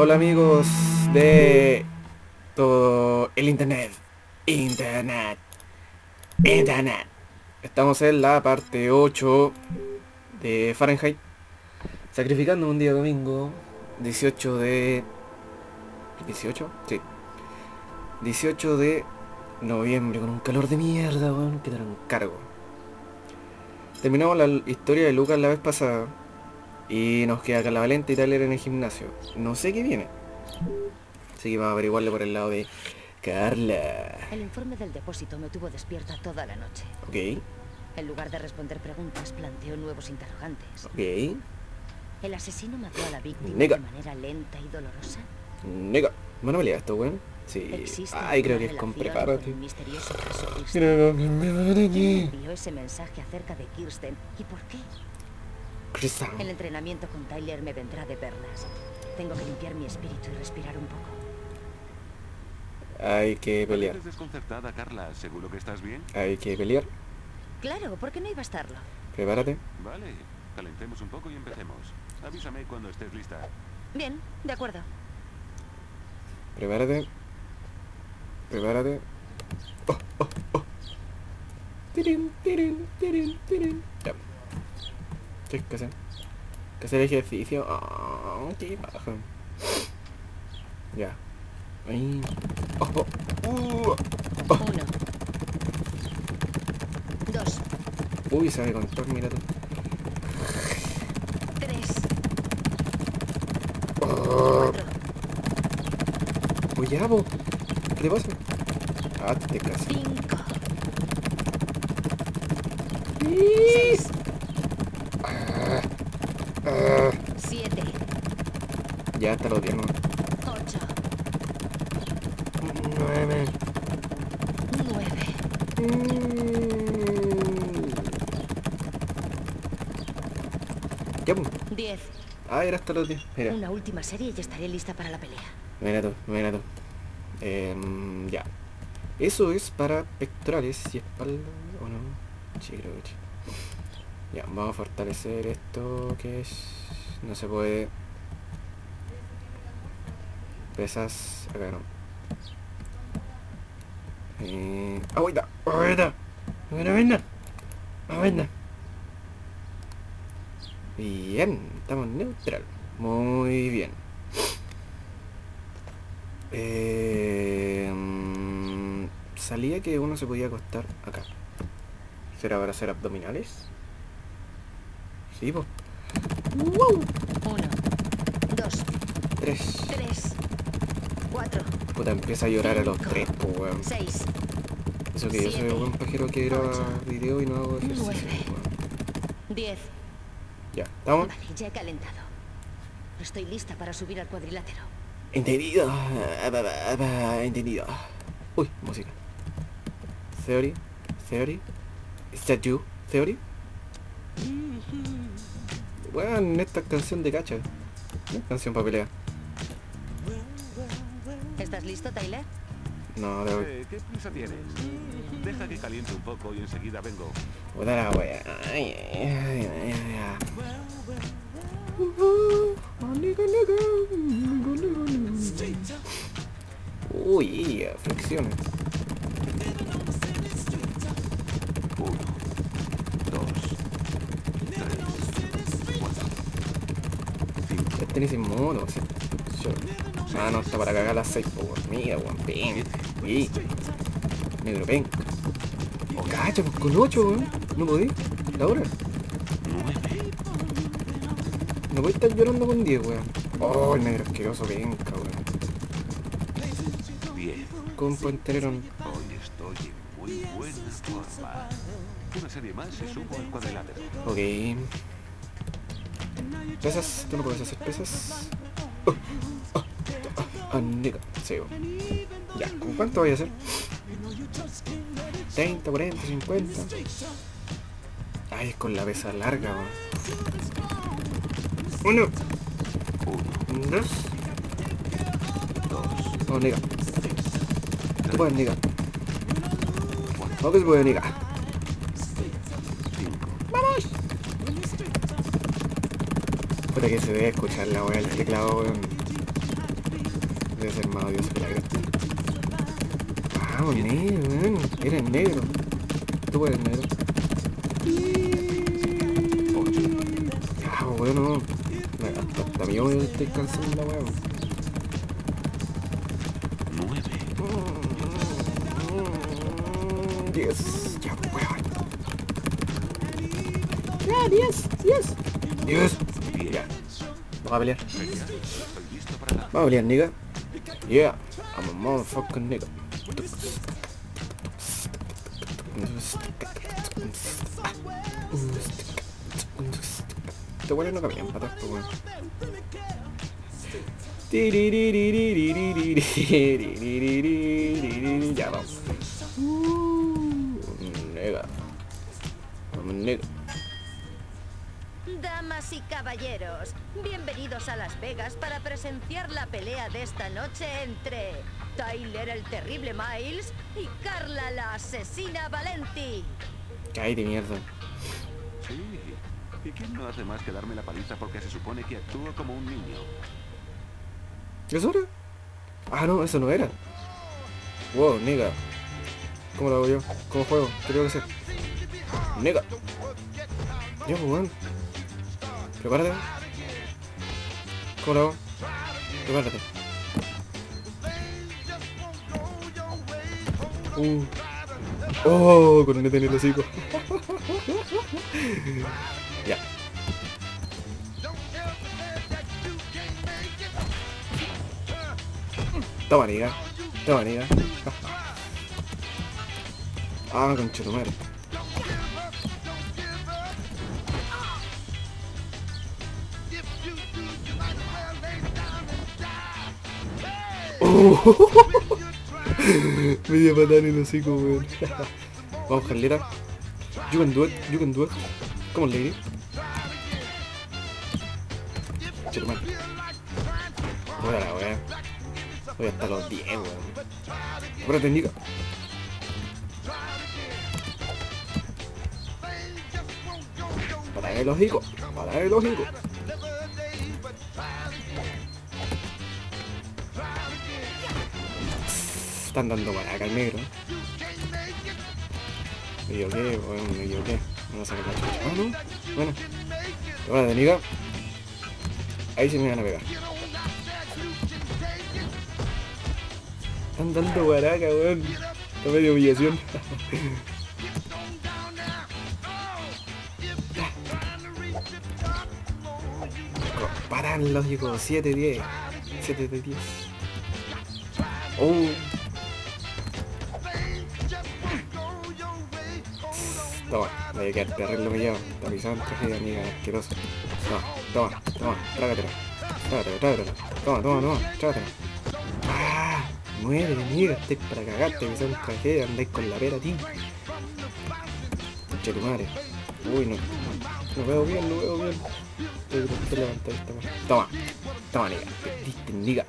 Hola amigos de todo el internet. Internet. Internet. Estamos en la parte 8 de Fahrenheit. Sacrificando un día domingo. 18 de... 18? Sí. 18 de noviembre con un calor de mierda, weón. Que te lo encargo. Terminamos la historia de Lucas la vez pasada. Y nos queda Carla Valente y Tyler en el gimnasio. No sé qué viene. Así que vamos a averiguarle por el lado de Carla. El informe del depósito me tuvo despierta toda la noche. Ok, En lugar de responder preguntas, planteó nuevos interrogantes. ok. ¿El asesino mató a la víctima Nega. de manera lenta y dolorosa? Nega. ¿Bueno pelea esto, weón? Sí. ¿Existe Ay, creo que es con prepárate. Creo que me van ¿Quién aquí. envió ese mensaje acerca de Kirsten y por qué? El entrenamiento con Tyler me vendrá de perlas. Tengo que limpiar mi espíritu y respirar un poco. Hay que pelear. Pareces desconcertada, Carla. ¿Seguro que estás bien? Hay que pelear. Claro, ¿por qué no iba a estarlo? Prepárate. Vale. Calentemos un poco y empecemos. Avísame cuando estés lista. Bien, de acuerdo. Prepárate. Prepárate. Oh, oh, oh. Tirin, tirin, tirin, tirin. Ya. ¿Qué hay que hacer? ¿Que hacer ejercicio? Ah, qué baja. Ya. Ahí. Oh, oh. Uh. Uno. Dos. Uy, sabe control, mira tú. Tres. Oh. Cuatro. Uy, ya, po. ¿Qué te pasa? Ah, te casas. Cinco. Seis. Siete. Ya hasta los 10 no. Ocho. Nueve. Nueve. Ya, po. Diez. Ah, era hasta los 10. Mira, Una última serie y estaré lista para la pelea. mira tú, mira tú. Em, ya. Eso es para pectorales y espalda, ¿o no? Sí, creo que sí. Vamos a fortalecer esto que es... No se puede... Pesas... Acá no. Eh... ¡Agüita! ¡Agüita! ¡Buena! ¡Buena! Bien, estamos neutral. Muy bien. Eh, mm, salía que uno se podía acostar acá. ¿Será para hacer abdominales? Sí, pues. ¡Wow! Uno. Dos. Tres. Tres. Cuatro. Puta, empieza a llorar a los tres, pues, weón. Seis. Eso que yo soy siete, un buen pajero que graba video y no hago ejercicio, nueve. weón. Diez. Ya, ¿estamos? Vale, ya he calentado. Estoy lista para subir al cuadrilátero. Entendido. Ah, Entendido. Uy, música. Theory. Theory. Is that you? Theory. Weón, esta canción de cacha. Canción para pelear. ¿Estás listo, Tyler? No, de Eh, ¿Qué prisa tienes? Deja que caliente un poco y enseguida vengo. Puta la wea. Ay, ay, ay, ay, ay. Uy, flexiones. Cinco, Este ni sin mono, o sea, yo- Ah, no, está para cagar las 6, po, weón. Mira, weón, pen. Sí. Negro pen. Oh, cacha, pues con 8, weón. No podí. La hora. No voy a estar llorando con 10, weón. Oh, el negro asqueroso, penca, weón. diez. Compa. Hoy estoy en muy buena forma. Una serie más y subo al cuadrilátero. Ok. Pesas, tú no puedes hacer pesas. Oh, oh, oh, weón. Ya, ¿con cuánto voy a hacer? 30, 40, 50. Ay, es con la pesa larga, weón. Uno, dos. dos, Oh, nigga. Tú puedes, nigga. Oh, se puede, nigga. cinco, ¡Vamos! Puta que se debe escuchar la weá del teclado, weón. Debe ser más odioso que la cresta. Vamos, negro, weón. Eres negro. Tú eres negro. Ah, bueno. Hasta, mi odio estoy cansando la weón. Nueve. 10. Ya, weón. Ya, 10, 10. 10. Vamos a pelear. Vamos a pelear, nigga. Yeah, I'm a motherfucking nigga. Este bueno no pues bueno. Ya vamos. Uh, nigga. I'm a nigga. Damas y caballeros, bienvenidos a Las Vegas para presenciar la pelea de esta noche entre Tyler el terrible Miles y Carla la asesina Valenti. Ay, de mierda. Sí. ¿Y quién no hace más que darme la paliza porque se supone que actúo como un niño? ¿Eso era? Ah, no, eso no era. Wow, nigga. ¿Cómo lo hago yo? ¿Cómo juego? ¿Qué tengo que hacer? Nigga. Pues, weón. Prepárate. ¿Cómo lo hago? Prepárate. Uh. Oh, con un en el hocico. ya. Toma, niga. Toma, niga. Ah, concha Oh. Media patada en el hocico, weón. Vamos, Carlita. You can do it, you can do it. Come on, lady. A la weá. Voy hasta los 10, weón. Buena técnica. Para el hocico. Para el hocico. Están dando maraca al negro. Me equivoqué, weón, me equivoqué. Vamos a sacar la chucha. Ah, no. Bueno. Buena técnica. Ahí se me van a pegar. Están dando guaraca, weón. Está medio humillación. Paran chicos, 7 10. 7 de 10. Oh. Toma, me voy a quedar terrible humillado. Te avisaba en tragedia, amiga, asqueroso. Toma, toma, toma, trágatela. Trágatela, trágatela. Toma, toma, toma, trágatela. ¡Ah! Muere, amiga, estáis para cagarte, que son tragedia, andáis con la pera, tío. Concha tu madre. Uy, no. No veo bien, no veo bien. Que levantar esta weá. Toma, toma, niga. Perdiste, niga.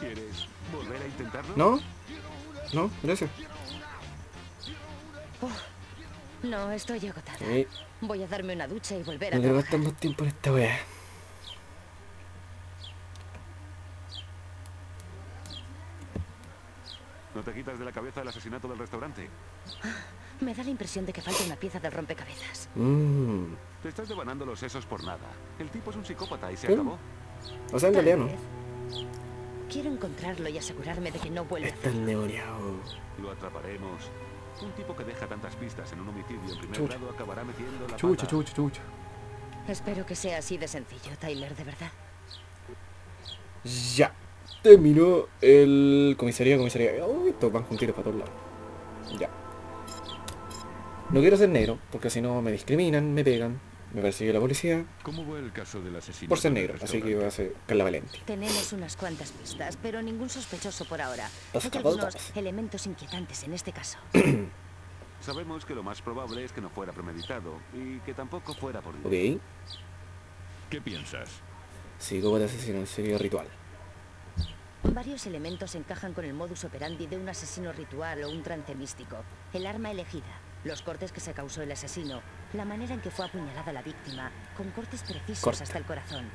¿Quieres volver a intentarlo? ¿No? No, gracias. No, estoy agotada. Sí, Voy a darme una ducha y volver a no gastar más tiempo en esta weá. ¿No te quitas de la cabeza el asesinato del restaurante? Me da la impresión de que falta una pieza del rompecabezas. Mmm. Te estás devanando los sesos por nada. El tipo es un psicópata y se acabó. O sea, en realidad no. Quiero encontrarlo y asegurarme de que no vuelve a Está hacerlo. Lo atraparemos. Un tipo que deja tantas pistas en un homicidio en primer Chucha. grado acabará metiendo la Chucha, pata. chucha, chucha. Espero que sea así de sencillo, Tyler, de verdad. Ya. Terminó el comisaría, comisaría. Uy, estos van juntitos para todos lados. Ya. No quiero ser negro, porque si no me discriminan, me pegan, me persigue la policía ¿Cómo va el caso del asesinato? por ser negro. Así que voy a ser Carla Valenti. Tenemos unas cuantas pistas, pero ningún sospechoso por ahora. Hay algunos elementos inquietantes en este caso. Sabemos que lo más probable es que no fuera premeditado y que tampoco fuera por Ok. dinero. ¿Qué piensas? Psicópata asesino en serio ritual. Varios elementos encajan con el modus operandi de un asesino ritual o un trance místico. El arma elegida, los cortes que se causó el asesino, la manera en que fue apuñalada la víctima, con cortes precisos Corta. hasta el corazón.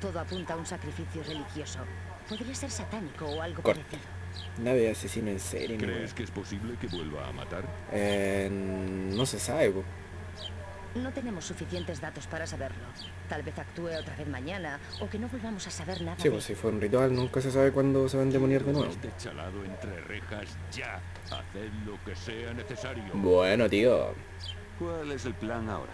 Todo apunta a un sacrificio religioso. Podría ser satánico o algo Corta. parecido. Nave de asesino en serie, no, ¿Crees que es posible que vuelva a matar? Eh, no se sabe, po. No tenemos suficientes datos para saberlo. Tal vez actúe otra vez mañana o que no volvamos a saber nada Sí, de pues si fue un ritual, nunca se sabe cuándo se va a endemoniar de nuevo. Este chalado entre rejas ya. Haced lo que sea necesario. Bueno, tío. ¿Cuál es el plan ahora?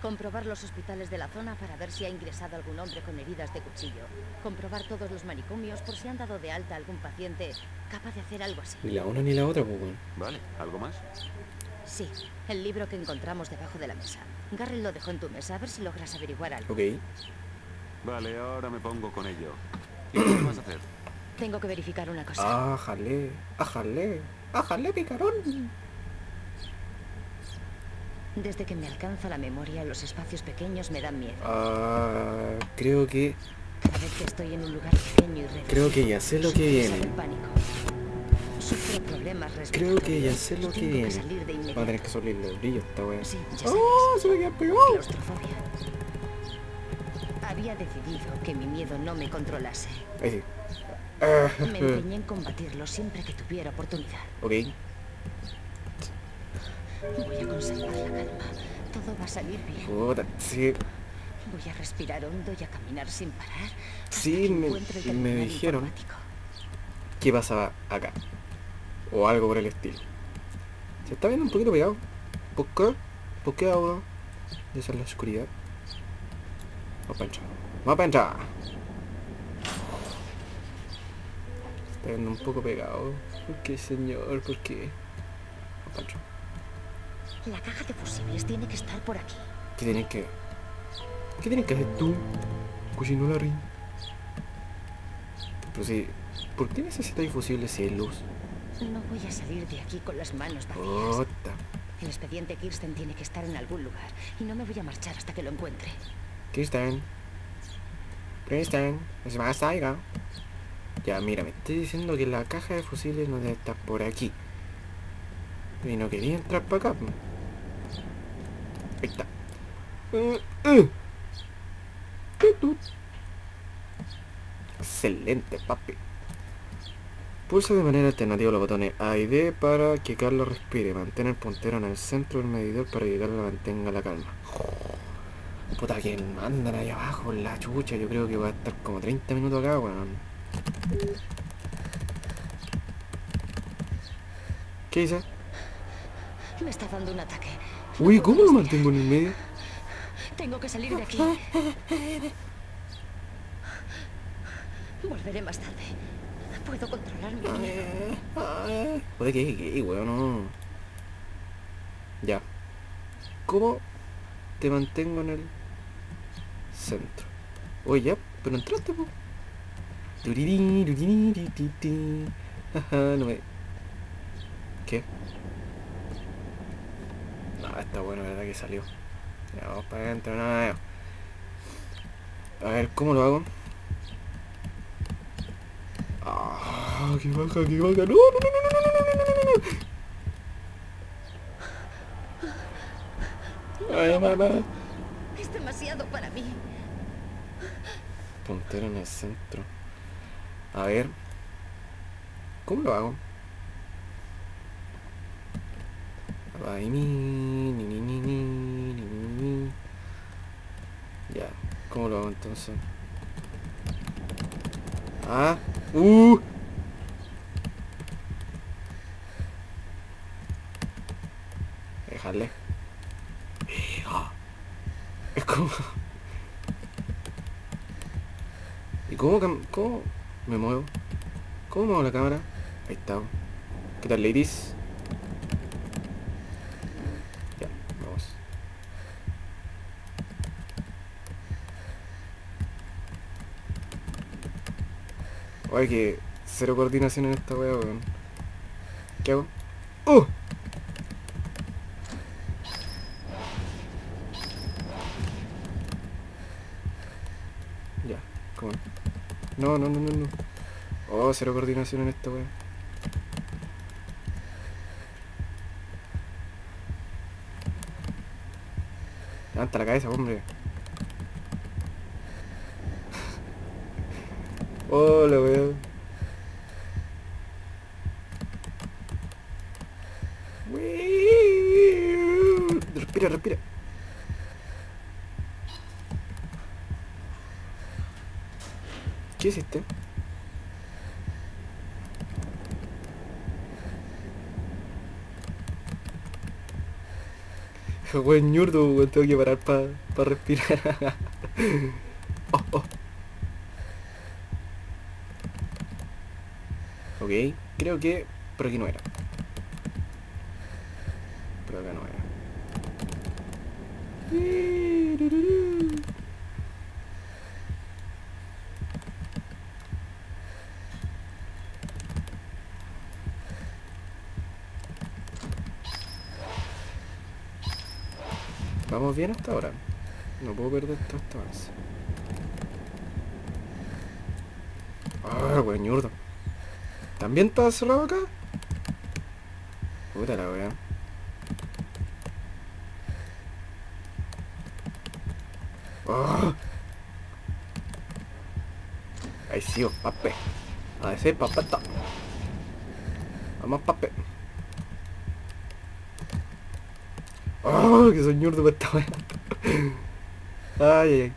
Comprobar los hospitales de la zona para ver si ha ingresado algún hombre con heridas de cuchillo. Comprobar todos los manicomios por si han dado de alta a algún paciente capaz de hacer algo así. Ni la una ni la otra, pues, weón. Vale, ¿algo más? Sí, el libro que encontramos debajo de la mesa. Garrel lo dejó en tu mesa, a ver si logras averiguar algo. Ok. Vale, ahora me pongo con ello. ¿Y qué vas a hacer? Tengo que verificar una cosa. Ájale, ájale, ájale, picarón. Desde que me alcanza la memoria, los espacios pequeños me dan miedo. Ah, creo que, Cada vez que estoy en un lugar pequeño y reducido, creo que ya sé lo que viene. Problemas Creo que ya sé lo que viene. Va a tener que salir el brillo esta wea. Sí. ¡Oh! Se me queda pegado. Había decidido que mi miedo no me controlase. Ahí sí. Ah, Me empeñé en combatirlo siempre que tuviera oportunidad. ok. Voy a conservar la calma. Todo va a salir bien. Puta, sí. Voy a respirar hondo y a caminar sin parar. Sí, me- me dijeron. ¿Qué pasaba acá? O algo por el estilo. Se está viendo un poquito pegado. ¿Por qué? ¿Por qué ahora? De esa es la oscuridad. Vamos para entrar. Vamos para entrar. Se está viendo un poco pegado. ¿Por qué, señor? ¿Por qué? Vamos entrar. La caja de fusibles tiene que estar por aquí. ¿Qué tienes que... ¿Qué tienes que hacer tú? Cochino Larry. Pero si... ¿Por qué necesitas fusibles si hay luz? No voy a salir de aquí con las manos vacías. El expediente Kirsten tiene que estar en algún lugar y no me voy a marchar hasta que lo encuentre. Kristen. Kristen. Es más salga. Ya, mira, me estoy diciendo que la caja de fusibles no debe estar por aquí. Y no quería entrar para acá. Ahí está. Uh, uh. Excelente, papi. Pulsa de manera alternativa los botones A y D para que Carlos respire. Mantén el puntero en el centro del medidor para que Carlos mantenga la calma. Puta que andan ahí abajo la chucha. Yo creo que va a estar como 30 minutos acá, weón. ¿Qué dice? Me está dando un ataque. Uy, ¿cómo lo mantengo en el medio? Tengo que salir de aquí. Volveré más tarde. Puedo controlar mi. Puede que gay, weón, no. Ya. ¿Cómo te mantengo en el centro? Oye, ya, pero entraste, po. Ajá, no me... ¿Qué? No, está bueno, la verdad que salió. Ya, vamos para adentro, nada. A ver, ¿cómo lo hago? Ah, que baja, que baja. No, no, no, no, no, no, no, no. no, Ay, mamá. Es demasiado para mí. Puntero en el centro. A ver. ¿Cómo lo hago? Ya, ¿cómo lo hago entonces? Ah uh. Ah. Es como... ¿Y cómo, cómo me muevo? ¿Cómo muevo la cámara? Ahí está. ¿Qué tal, ladies? Ya, vamos. Oye, que cero coordinación en esta wea, weón. ¿Qué hago? ¡Uh! Ya, ¿cómo? No, no, no, no, no. Oh, cero coordinación en esta wea. Levanta la cabeza, hombre. Hola, weón. Respira, respira. ¿Qué es este? Buen ñurdo, weón, tengo que parar para respirar. oh, oh. Ok, creo que por aquí no era. Por acá no era. Vamos bien hasta ahora. No puedo perder todo este avance. Ah, weón, ñurdo. ¿También está cerrado acá? Puta la weá. Oh. Ahí sí, oh, pape. A decir papeta. Vamos, pape. Oh, que señor de esta weá. Ay, ay, ay.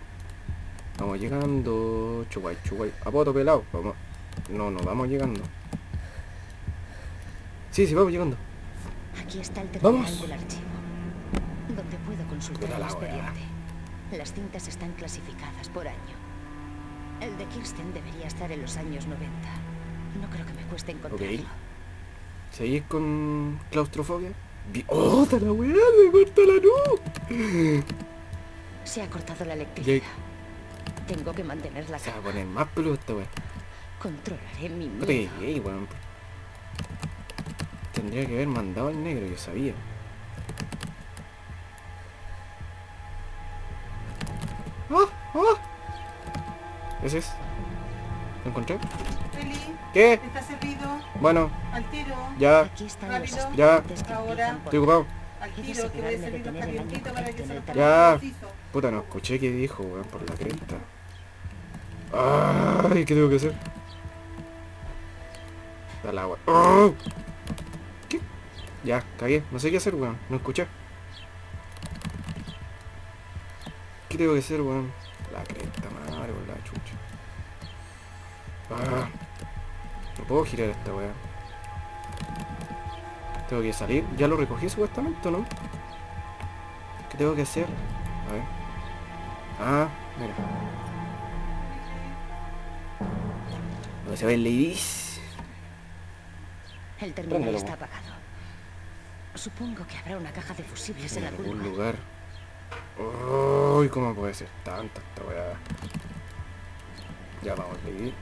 Vamos llegando. Chuguay, chuguay. A poto pelado. Vamos. No, no vamos llegando. Sí, sí, vamos llegando. Aquí está el terminal Vamos. del archivo, donde puedo consultar el la wea. expediente. Las cintas están clasificadas por año. El de Kirsten debería estar en los años 90. No creo que me cueste encontrarlo. ¿Seguís con claustrofobia? ¡Oh, te la weá! ¡Me corta la luz! Se ha cortado la electricidad. Tengo que mantenerla Se va a poner más peludo esta weá. Controlaré mi miedo. weón. Tendría que haber mandado al negro, yo sabía. ¡Ah! ¡Ah! ¿Ese es? ¿Lo encontré? Eli, ¿Qué? ¿está servido? Bueno, Al tiro. ya, Aquí Rápido. Ya. Ahora. estoy ocupado. Al tiro, que voy a servir los calientitos para que se los Ya. preciso. Puta, no escuché qué dijo, weón, por la cresta. Ay, ¿qué tengo que hacer? Dale agua. ¡Oh! Ya, cagué. No sé qué hacer, weón. No escuché. ¿Qué tengo que hacer, weón? La cresta, madre, la chucha. Ah, no puedo girar esta weá. Tengo que salir. Ya lo recogí supuestamente, ¿o ¿no? ¿Qué tengo que hacer? A ver. Ah, mira. Donde se ve el ladies. El terminal está apagado. Supongo que habrá una caja de fusibles en En algún lugar. lugar. Uy, ¿cómo puede ser tanta esta weá? Ya vamos, lady.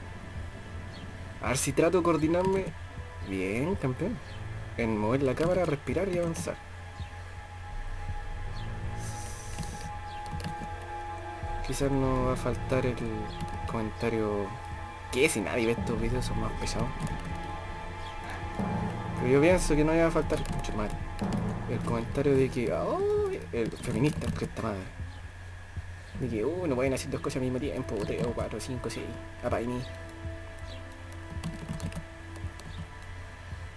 A ver si trato de coordinarme bien, campeón. En mover la cámara, respirar y avanzar. Quizás no va a faltar el comentario que si nadie ve estos vídeos son más pesados. Pero yo pienso que no iba a faltar mucho más. El comentario de que, oh, el feminista, que esta madre. De que, uh, no pueden hacer dos cosas al mismo tiempo, tres o cuatro, cinco, seis, apaini.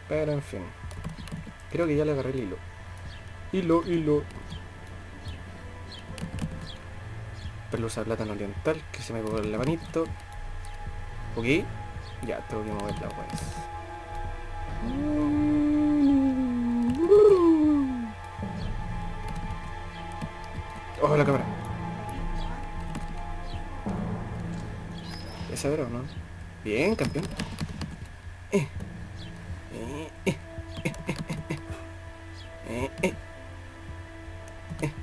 Pero en fin. Creo que ya le agarré el hilo. Hilo, hilo. Pelusa plátano oriental, que se me pegó en la manito. Ok. Ya, tengo que mover la pues. Oh, la cámara. ¿Esa era o no? Bien, campeón. Eh. Eh, eh, eh, eh, eh, eh, eh. Eh, eh.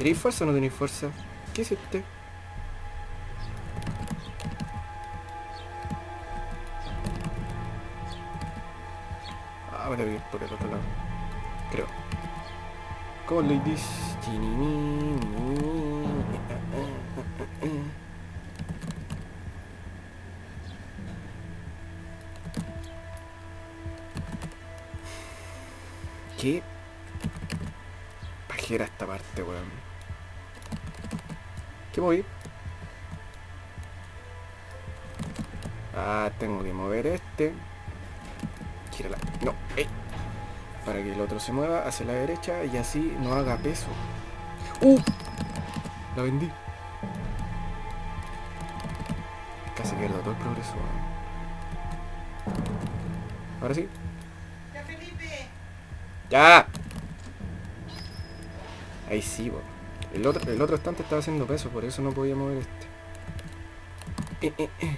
¿Tenéis fuerza o no tenéis fuerza? ¿Qué es este? Ah, voy a ir por el otro lado. Creo. ¿Cómo le dices? ¿Qué? Se mueva hacia la derecha y así no haga peso. ¡Uh! La vendí. Casi pierdo todo el progreso. weón. Ahora sí. ¡Ya, Felipe! ¡Ya! Ahí sí, weón. El otro, el otro estante estaba haciendo peso, por eso no podía mover este. Eh, eh, eh.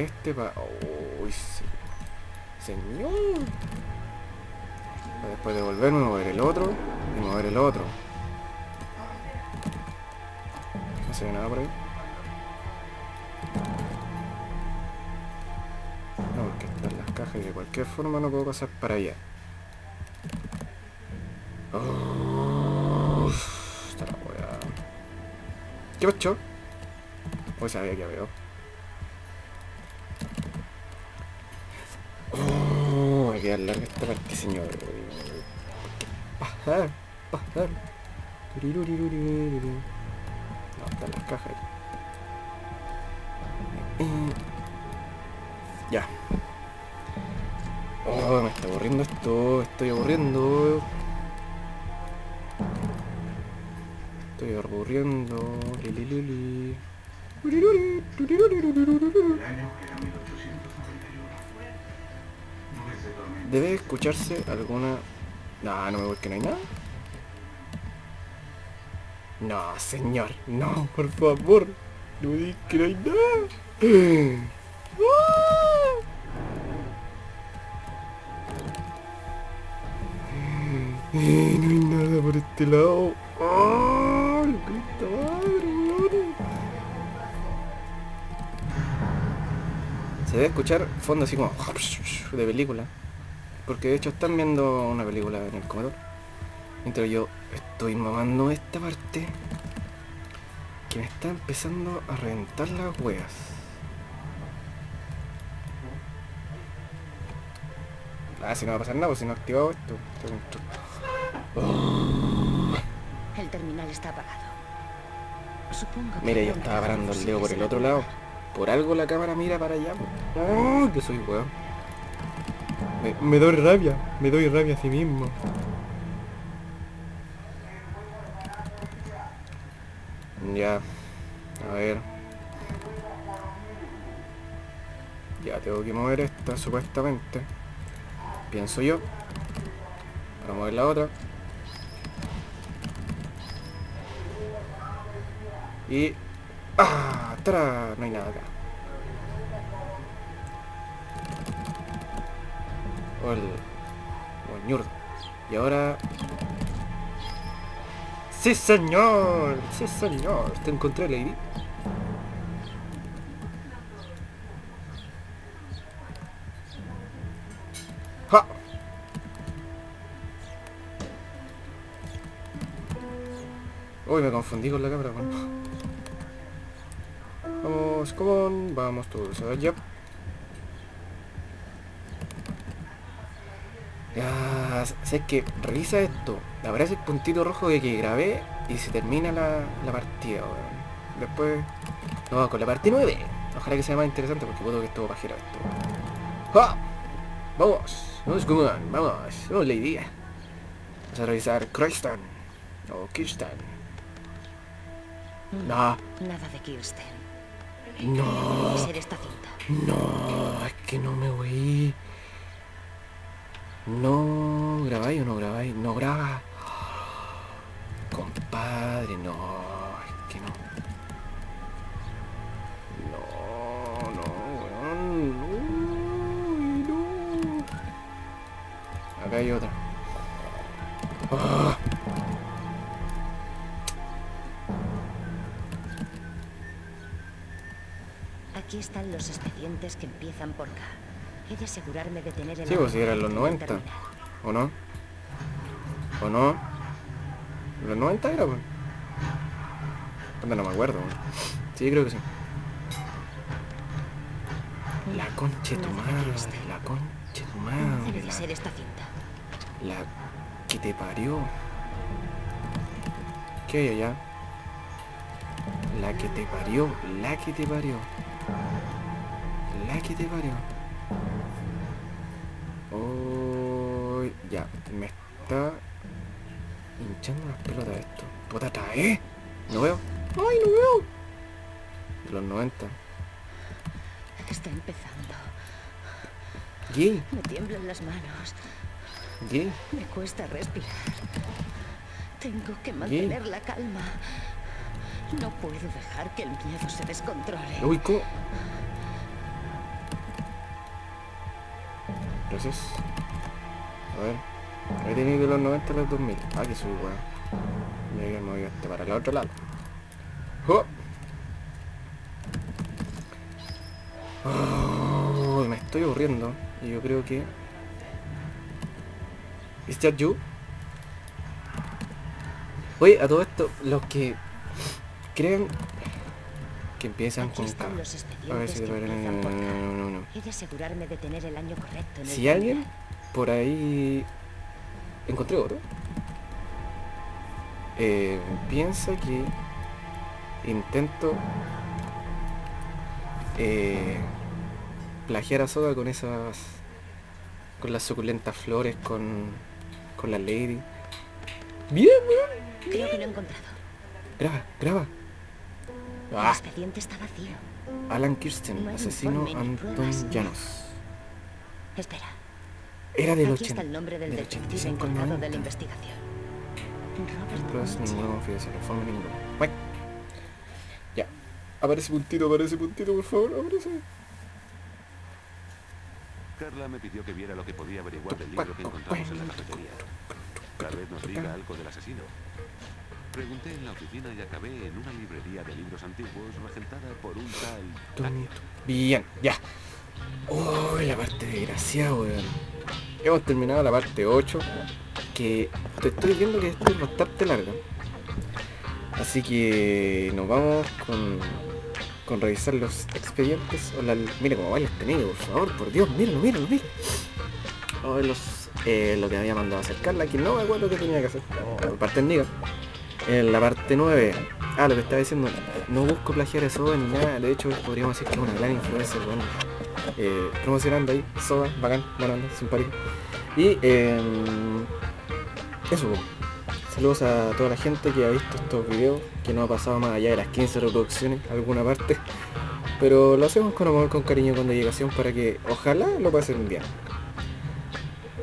Este para... ¡Uy! ¡Señor! Después de volverme, mover el otro y mover el otro. No se ve nada por ahí. No, porque están las cajas y de cualquier forma no puedo pasar para allá. Oh, está la. ¿Qué pasó? Hoy sabía que había. Oh, me queda larga esta parte, señor. Bajar, bajar. No, están las cajas ahí. Eh, Ya. Oh, me está aburriendo esto. Estoy aburriendo. Estoy aburriendo. Li, li, li, Debe escucharse alguna... No, no me voy que no hay nada. No, señor. No, por favor. No me digas que no hay nada. ¡Ah! Eh, no hay nada por este lado. ¡Oh! ¡La puta madre, weón! Se debe escuchar fondo así como de película. Porque de hecho están viendo una película en el comedor. Mientras yo estoy mamando esta parte que me está empezando a reventar las weas. Ah, si no va a pasar nada, pues si no he activado esto. El terminal está apagado. Supongo que Mira, yo estaba parando el dedo por el otro lado. Por algo la cámara mira para allá. ¡Oh, que soy weón. Me, me doy rabia, me doy rabia a sí mismo. Ya, a ver. Ya tengo que mover esta supuestamente. Pienso yo. Para mover la otra. Y... ¡Ah! ¡Atrás! No hay nada acá. O el... Y ahora... ¡Sí, señor! ¡Sí, señor! Te encontré, Lady. ¡Ja! Uy, me confundí con la cámara, bueno. Vamos con... Vamos todos allá. Ya, ¿sabes qué? Revisa esto. Aparece el puntito rojo de que grabé y se termina la, la partida, weón. Después... No, con la parte 9. Ojalá que sea más interesante porque puedo que estuvo pajero esto. ¡Ja! Vamos, vamos con vamos, vamos la idea. Vamos a revisar Kreistan o Kirsten. No, Nada de Kirsten. no, no, es que no me voy. No, ¿grabáis o no grabáis? No graba. Compadre, no, es que no. No, no. Uy, no. Acá hay otra. Ah. Aquí están los expedientes que empiezan por K. He de asegurarme de tener el Sí, pues si eran los del 90. terminal. ¿O no? ¿O no? ¿Los 90 era? Anda, no me acuerdo, weón. Sí, creo que sí. La concha de tu madre, la concha de tu madre, la, ser esta cinta. la que te parió. ¿Qué hay allá? La que te parió, la que te parió. La que te parió. Me está hinchando las pelotas esto. Puta atrás, ¿eh? No veo. ¡Ay, no veo! De los 90. Está empezando. Gay, Me tiemblan las manos. gay. Me cuesta respirar. Tengo que mantener la calma. No puedo dejar que el miedo se descontrole. Uy, ¿cómo? Gracias. A ver. He tenido de los 90 a los 2000. Ah, que soy weón. Ya que me voy hasta para el otro lado. ¡Oh! Oh, me estoy aburriendo. Y yo creo que... ¿Is that you? Oye, a todo esto, los que creen que empiezan Aquí con K. A ver si que no, no, no, no. Si alguien por ahí encontré otro, eh, piensa que intento eh, plagiar a Soda con esas, con las suculentas flores, con, con la lady. Bien, weón. Creo que lo he encontrado. Graba, graba. El Ah, expediente está vacío. Alan Kirsten, No asesino Anton Llanos. Espera. Era del Aquí 80. está el nombre del del detective 85 al encargado de 90. la investigación. No Robert pruebas Munchy. ninguna confidencial, informe ninguno. Bueno. Ya. Aparece puntito, aparece puntito, por favor, aparece. Carla me pidió que viera lo que podía averiguar del libro que encontramos en la cafetería. Tal vez nos diga algo del asesino. Pregunté en la oficina y acabé en una librería de libros antiguos regentada por un tal... Tony. Bien, ya. Oh, la parte desgraciada, weón. Hemos terminado la parte 8. Que te estoy viendo que esto es bastante larga. Así que nos vamos con, revisar los expedientes. O la, mira cómo baila este negro, por favor, por Dios, míralo, míralo, míralo. O los, eh, lo que había mandado a hacer Carla, que no me acuerdo qué tenía que hacer. Por parte técnica. En la parte 9. Ah, lo que estaba diciendo, no busco plagiar Soda ni nada, de hecho podríamos decir que es una gran influencer, bueno, eh, promocionando ahí, Soda, bacán, buena onda, simpático. Y eh, eso, saludos a toda la gente que ha visto estos videos, que no ha pasado más allá de las 15 reproducciones, alguna parte, pero lo hacemos con amor, con cariño, con dedicación para que ojalá lo pasen bien.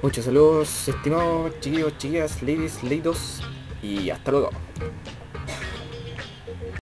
Muchos saludos, estimados chiquillos, chiquillas, ladies, leidos, y hasta luego.